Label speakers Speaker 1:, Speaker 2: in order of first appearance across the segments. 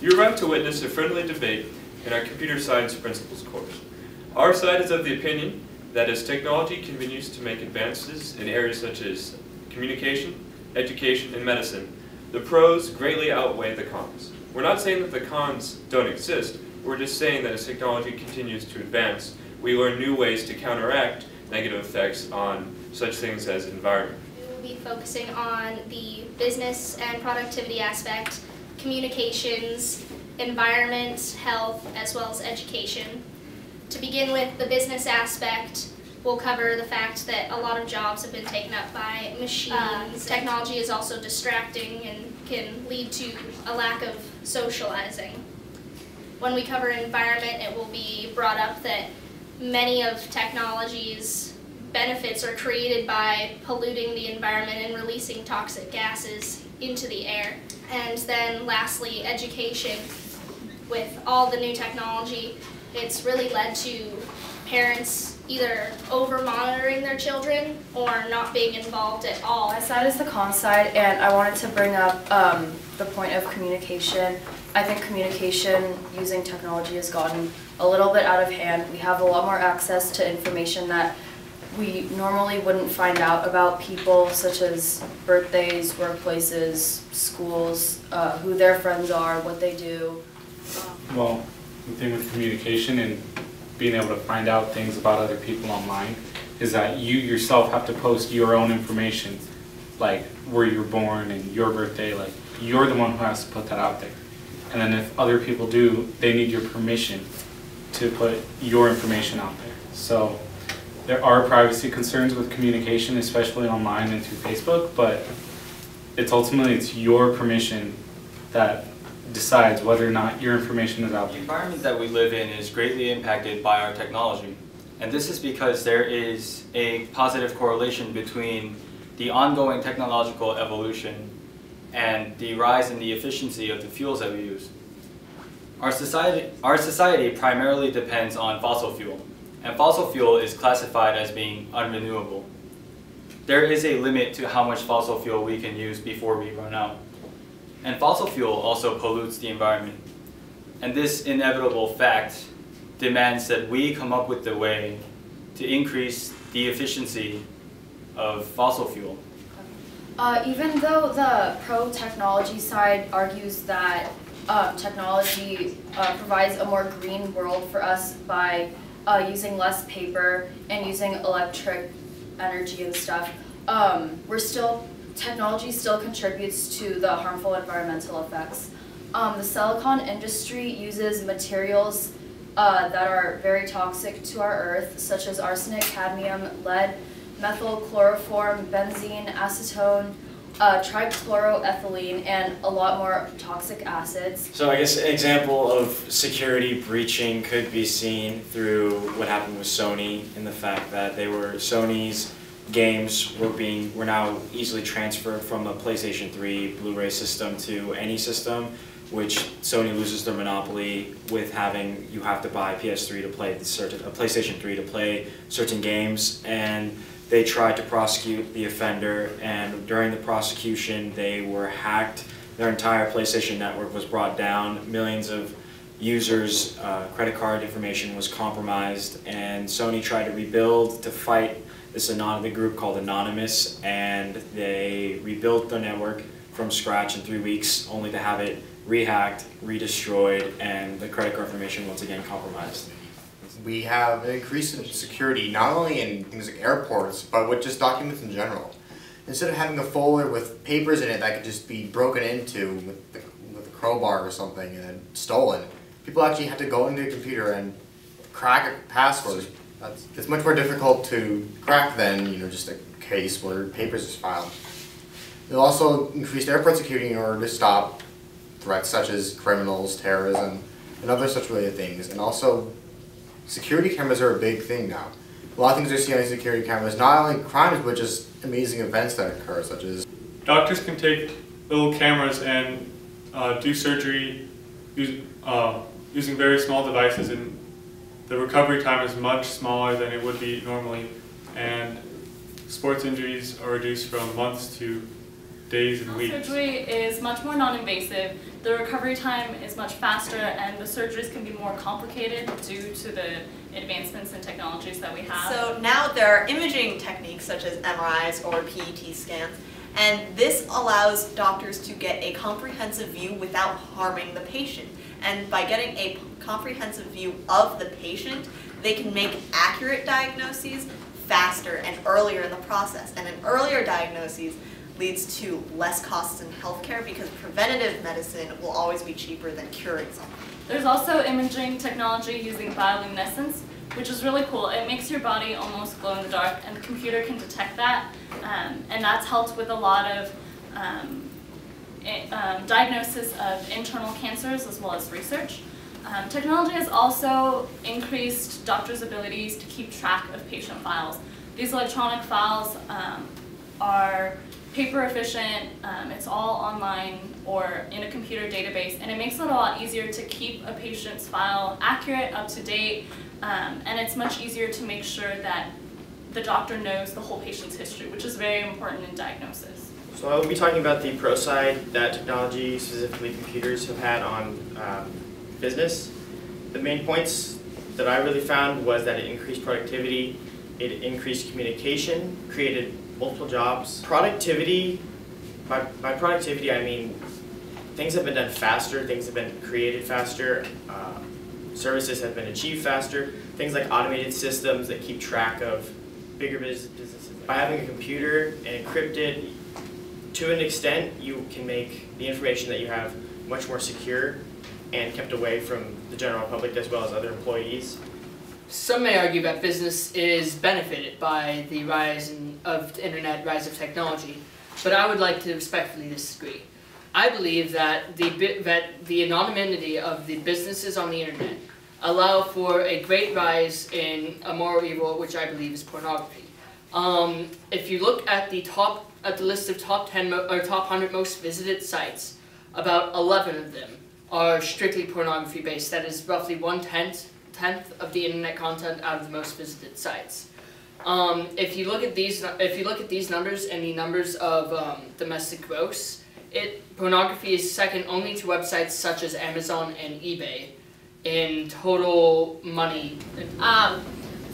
Speaker 1: You're about to witness a friendly debate in our computer science principles course. Our side is of the opinion that as technology continues to make advances in areas such as communication, education, and medicine, the pros greatly outweigh the cons. We're not saying that the cons don't exist, we're just saying that as technology continues to advance, we learn new ways to counteract negative effects on such things as environment.
Speaker 2: We will be focusing on the business and productivity aspect, communications, environment, health, as well as education. To begin with the business aspect, we'll cover the fact that a lot of jobs have been taken up by machines. Ah, Technology is also distracting and can lead to a lack of socializing. When we cover environment, it will be brought up that many of technology's benefits are created by polluting the environment and releasing toxic gases into the air. And then lastly, education. With all the new technology, it's really led to parents either over monitoring their children or not being involved at all.
Speaker 3: My side is the con side, and I wanted to bring up um, the point of communication. I think communication using technology has gotten a little bit out of hand. We have a lot more access to information that we normally wouldn't find out about people, such as birthdays, workplaces, schools, uh, who their friends are, what they do.
Speaker 4: Well, the thing with communication and being able to find out things about other people online is that you yourself have to post your own information, like where you were born and your birthday, like you're the one who has to put that out there. And then if other people do, they need your permission to put your information out there. So there are privacy concerns with communication, especially online and through Facebook, but it's ultimately it's your permission that decides whether or not your information is out
Speaker 5: The environment that we live in is greatly impacted by our technology. And this is because there is a positive correlation between the ongoing technological evolution and the rise in the efficiency of the fuels that we use. Our society, our society primarily depends on fossil fuel, and fossil fuel is classified as being unrenewable. There is a limit to how much fossil fuel we can use before we run out. And fossil fuel also pollutes the environment. And this inevitable fact demands that we come up with the way to increase the efficiency of fossil fuel.
Speaker 3: Uh, even though the pro-technology side argues that uh, technology uh, provides a more green world for us by uh, using less paper and using electric energy and stuff, um, we're still technology still contributes to the harmful environmental effects. Um, the silicon industry uses materials uh, that are very toxic to our earth, such as arsenic, cadmium, lead, methyl chloroform, benzene, acetone, uh, trichloroethylene, and a lot more toxic acids.
Speaker 6: So I guess an example of security breaching could be seen through what happened with Sony and the fact that they were Sony's games were being were now easily transferred from a PlayStation 3 Blu-ray system to any system, which Sony loses their monopoly with having you have to buy PS3 to play certain a PlayStation 3 to play certain games and they tried to prosecute the offender and during the prosecution they were hacked their entire PlayStation network was brought down millions of users uh, credit card information was compromised and Sony tried to rebuild to fight this anonymous group called Anonymous, and they rebuilt their network from scratch in three weeks, only to have it rehacked, redestroyed, and the credit card information once again compromised.
Speaker 7: We have an increase in security, not only in things like airports, but with just documents in general. Instead of having a folder with papers in it that could just be broken into with, the, with a crowbar or something and then stolen, people actually have to go into a computer and crack a password that's, it's much more difficult to crack than you know just a case where papers is filed. They'll also increased airport security in order to stop threats such as criminals, terrorism, and other such related things. And also, security cameras are a big thing now. A lot of things are seen on security cameras, not only crimes, but just amazing events that occur, such as
Speaker 8: doctors can take little cameras and uh, do surgery use, uh, using very small devices and the recovery time is much smaller than it would be normally, and sports injuries are reduced from months to days and weeks.
Speaker 9: surgery is much more non-invasive. The recovery time is much faster, and the surgeries can be more complicated due to the advancements in technologies that we have.
Speaker 10: So now there are imaging techniques such as MRIs or PET scans, and this allows doctors to get a comprehensive view without harming the patient. And by getting a comprehensive view of the patient, they can make accurate diagnoses faster and earlier in the process. And an earlier diagnosis leads to less costs in healthcare because preventative medicine will always be cheaper than curing something.
Speaker 9: There's also imaging technology using bioluminescence, which is really cool. It makes your body almost glow in the dark, and the computer can detect that. Um, and that's helped with a lot of um, i- um, diagnosis of internal cancers as well as research. Um, technology has also increased doctors' abilities to keep track of patient files. These electronic files um, are paper efficient, um, it's all online or in a computer database, and it makes it a lot easier to keep a patient's file accurate, up to date, um, and it's much easier to make sure that the doctor knows the whole patient's history, which is very important in diagnosis.
Speaker 11: So I will be talking about the pro side that technology, specifically computers, have had on um, business. The main points that I really found was that it increased productivity, it increased communication, created multiple jobs. Productivity, by, by productivity I mean things have been done faster, things have been created faster, uh, services have been achieved faster, things like automated systems that keep track of bigger bus- businesses. By having a computer and encrypted, to an extent, you can make the information that you have much more secure and kept away from the general public as well as other employees.
Speaker 12: Some may argue that business is benefited by the rise in, of the internet, rise of technology, but I would like to respectfully disagree. I believe that the that the anonymity of the businesses on the internet allow for a great rise in a moral evil, which I believe is pornography. Um, if you look at the top at the list of top ten mo- or top hundred most visited sites, about eleven of them are strictly pornography based. That is roughly one tenth tenth of the internet content out of the most visited sites. Um, if you look at these, if you look at these numbers and the numbers of um, domestic gross, it pornography is second only to websites such as Amazon and eBay in total money.
Speaker 13: Um,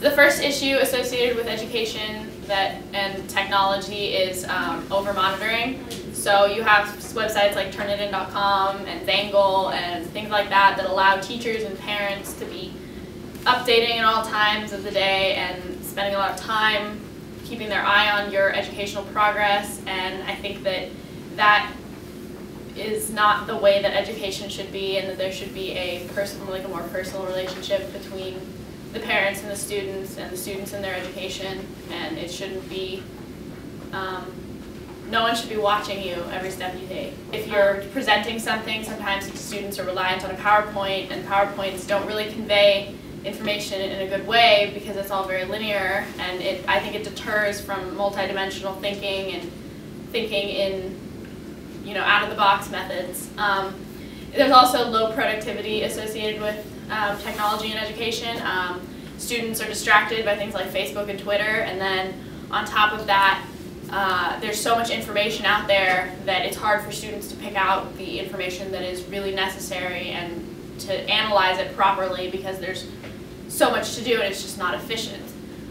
Speaker 13: the first issue associated with education that and technology is um, over monitoring. So you have websites like Turnitin.com and Zangle and things like that that allow teachers and parents to be updating at all times of the day and spending a lot of time keeping their eye on your educational progress. And I think that that is not the way that education should be, and that there should be a personal, like a more personal relationship between the parents and the students, and the students and their education. And it shouldn't be, um, no one should be watching you every step you take. If you're presenting something, sometimes students are reliant on a PowerPoint, and PowerPoints don't really convey information in a good way because it's all very linear, and it I think it deters from multidimensional thinking and thinking in you know, out of the box methods. Um, there's also low productivity associated with um, technology in education. Um, students are distracted by things like Facebook and Twitter, and then on top of that, uh, there's so much information out there that it's hard for students to pick out the information that is really necessary and to analyze it properly because there's so much to do and it's just not efficient.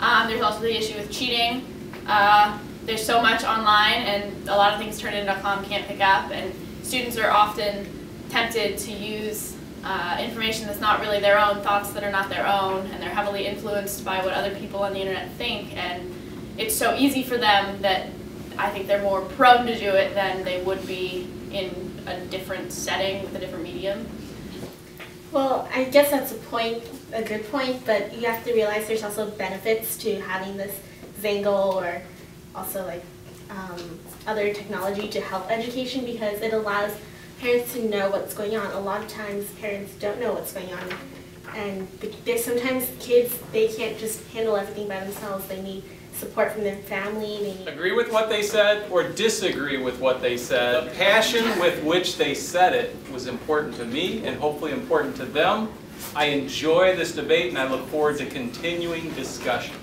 Speaker 13: Um, there's also the issue with cheating. Uh, there's so much online and a lot of things Turnitin.com can't pick up and students are often tempted to use uh, information that's not really their own, thoughts that are not their own, and they're heavily influenced by what other people on the internet think and it's so easy for them that I think they're more prone to do it than they would be in a different setting with a different medium.
Speaker 14: Well, I guess that's a point, a good point, but you have to realize there's also benefits to having this Zangle or also like um, other technology to help education because it allows parents to know what's going on. A lot of times parents don't know what's going on and sometimes kids, they can't just handle everything by themselves. They need support from their family.
Speaker 15: Agree with what they said or disagree with what they said. The passion with which they said it was important to me and hopefully important to them. I enjoy this debate and I look forward to continuing discussion.